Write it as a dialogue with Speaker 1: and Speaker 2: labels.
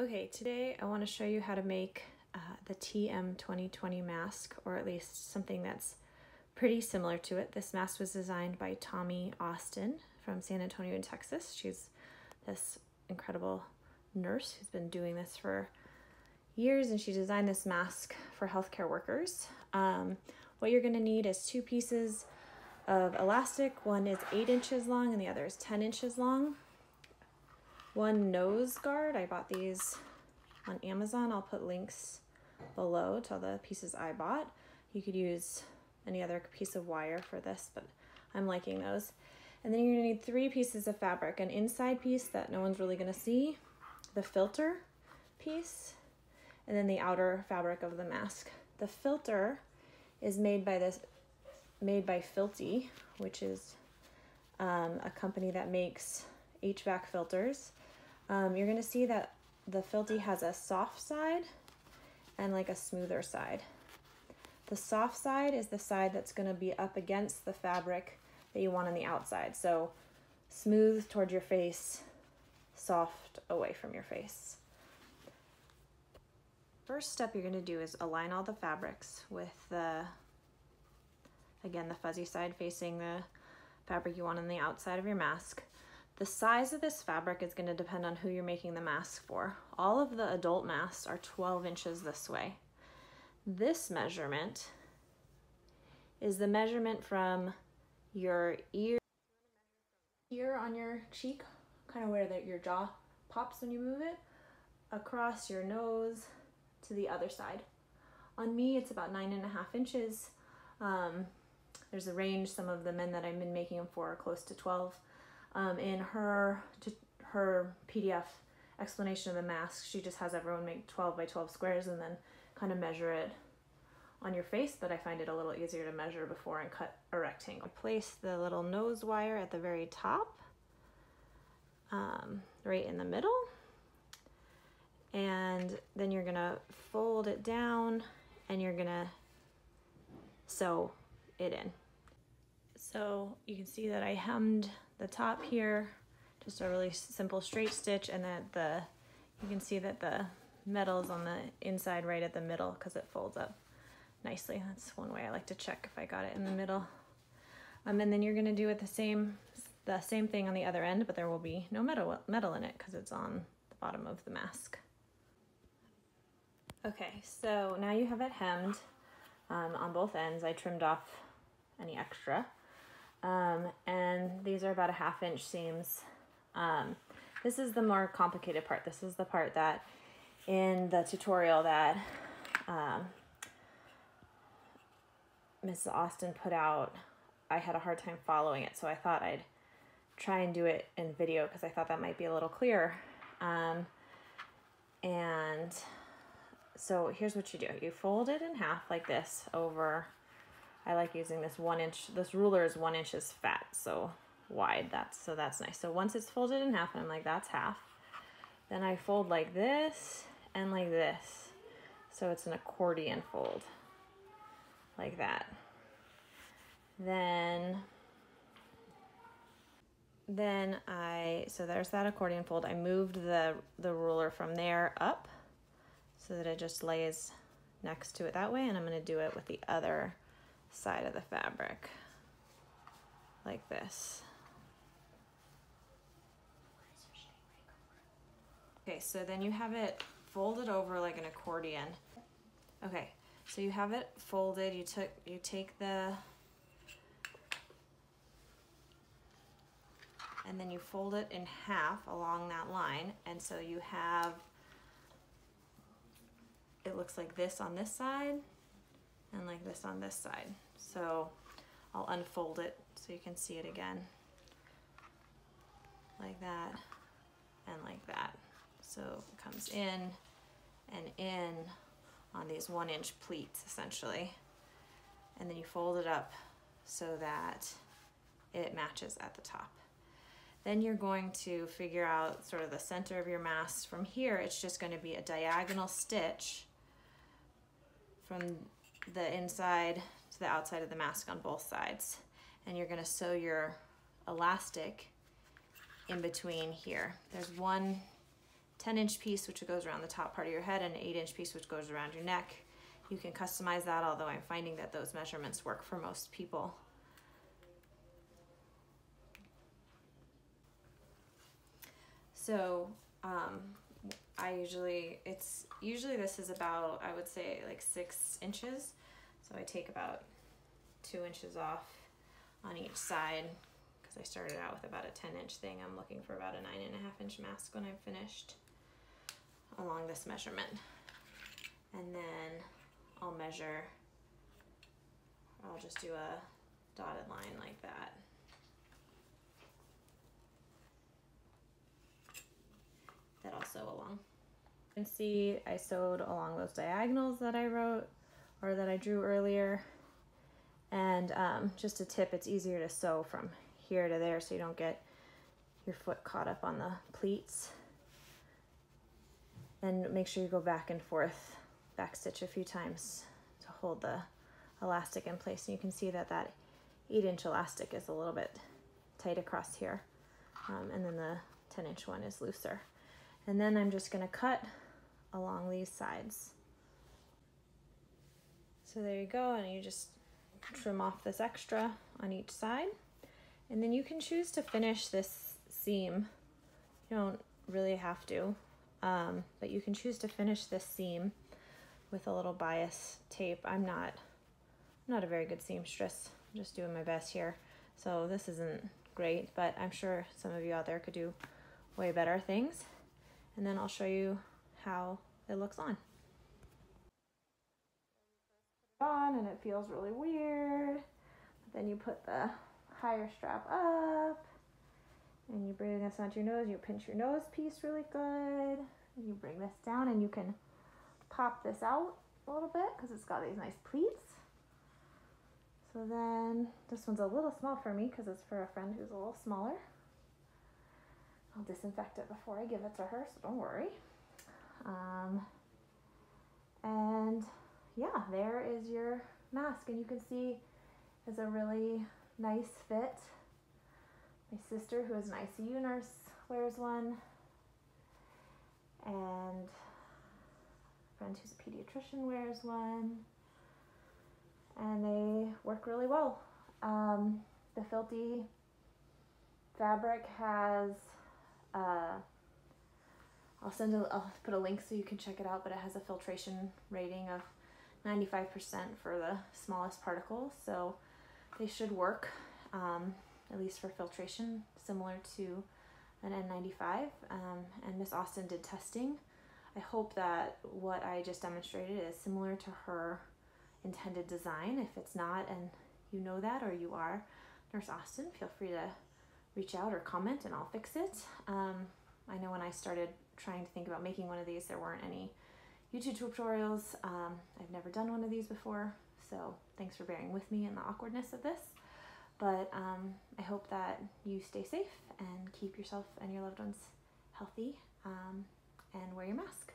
Speaker 1: Okay, today I want to show you how to make uh, the TM 2020 mask, or at least something that's pretty similar to it. This mask was designed by Tommye Austin from San Antonio in Texas. She's this incredible nurse who's been doing this for years, and she designed this mask for healthcare workers. Um, what you're going to need is two pieces of elastic. One is 8 inches long and the other is 10 inches long one nose guard. I bought these on Amazon. I'll put links below to all the pieces I bought. You could use any other piece of wire for this, but I'm liking those. And then you're gonna need three pieces of fabric, an inside piece that no one's really gonna see, the filter piece, and then the outer fabric of the mask. The filter is made by this, made by Filti, which is um, a company that makes HVAC filters. Um, you're gonna see that the Filti has a soft side and like a smoother side. The soft side is the side that's gonna be up against the fabric that you want on the outside. So smooth toward your face, soft away from your face. First step you're gonna do is align all the fabrics with the, again, the fuzzy side facing the fabric you want on the outside of your mask. The size of this fabric is going to depend on who you're making the mask for. All of the adult masks are 12 inches this way. This measurement is the measurement from your ear here on your cheek, kind of where the, your jaw pops when you move it, across your nose to the other side. On me, it's about nine and a half inches. Um, there's a range. Some of the men that I've been making them for are close to 12. Um, in her her PDF explanation of the mask, she just has everyone make 12 by 12 squares and then kind of measure it on your face, but I find it a little easier to measure before and cut a rectangle. Place the little nose wire at the very top, um, right in the middle. And then you're gonna fold it down and you're gonna sew it in. So you can see that I hemmed the top here, just a really simple straight stitch, and then the you can see that the metal is on the inside right at the middle because it folds up nicely. That's one way I like to check if I got it in the middle. Um, and then you're gonna do it the same the same thing on the other end, but there will be no metal, metal in it because it's on the bottom of the mask. Okay, so now you have it hemmed um, on both ends. I trimmed off any extra. Um, and these are about a half inch seams. Um, this is the more complicated part. This is the part that in the tutorial that um, Mrs. Austin put out, I had a hard time following it. So I thought I'd try and do it in video because I thought that might be a little clearer. Um, and so here's what you do. You fold it in half like this over I like using this one inch, this ruler is one inches fat, so wide, that's, so that's nice. So once it's folded in half, I'm like, that's half, then I fold like this and like this. So it's an accordion fold, like that. Then, then I, so there's that accordion fold. I moved the, the ruler from there up so that it just lays next to it that way. And I'm gonna do it with the other side of the fabric like this. Okay, so then you have it folded over like an accordion. Okay, so you have it folded, you took you take the and then you fold it in half along that line and so you have it looks like this on this side and like this on this side. So I'll unfold it so you can see it again. Like that and like that. So it comes in and in on these one inch pleats essentially. And then you fold it up so that it matches at the top. Then you're going to figure out sort of the center of your mask. From here, it's just going to be a diagonal stitch from the inside to the outside of the mask on both sides. And you're gonna sew your elastic in between here. There's one 10 inch piece which goes around the top part of your head and an 8 inch piece which goes around your neck. You can customize that, although I'm finding that those measurements work for most people. So um, I usually, it's usually this is about, I would say like six inches. So I take about two inches off on each side because I started out with about a 10 inch thing. I'm looking for about a nine and a half inch mask when I'm finished along this measurement. And then I'll measure, I'll just do a dotted line like that. That I'll sew along. Can see I sewed along those diagonals that I wrote or that I drew earlier. And um, just a tip, it's easier to sew from here to there so you don't get your foot caught up on the pleats. And make sure you go back and forth back stitch a few times to hold the elastic in place. And you can see that that eight inch elastic is a little bit tight across here. Um, and then the 10 inch one is looser. And then I'm just gonna cut along these sides. So there you go, and you just trim off this extra on each side. And then you can choose to finish this seam. You don't really have to, um, but you can choose to finish this seam with a little bias tape. I'm not, I'm not a very good seamstress. I'm just doing my best here. So this isn't great, but I'm sure some of you out there could do way better things. And then I'll show you how it looks on. On and it feels really weird. But then you put the higher strap up and you bring this onto your nose. You pinch your nose piece really good. You bring this down and you can pop this out a little bit because it's got these nice pleats. So then this one's a little small for me because it's for a friend who's a little smaller. I'll disinfect it before I give it to her, so don't worry. Um, and yeah, there is your mask. And you can see it's a really nice fit. My sister, who is an ICU nurse, wears one. And a friend who's a pediatrician wears one. And they work really well. Um, the Filti fabric has, uh, I'll send a, I'll put a link so you can check it out, but it has a filtration rating of 95% for the smallest particles. So they should work, um, at least for filtration, similar to an N95. Um, and Miss Austin did testing I hope that what I just demonstrated is similar to her intended design. If it's not and you know that or you are Nurse Austin, feel free to reach out or comment and I'll fix it. Um, I know when I started trying to think about making one of these, there weren't any YouTube tutorials. Um, I've never done one of these before, so thanks for bearing with me in the awkwardness of this. But um, I hope that you stay safe and keep yourself and your loved ones healthy. Um, and wear your mask.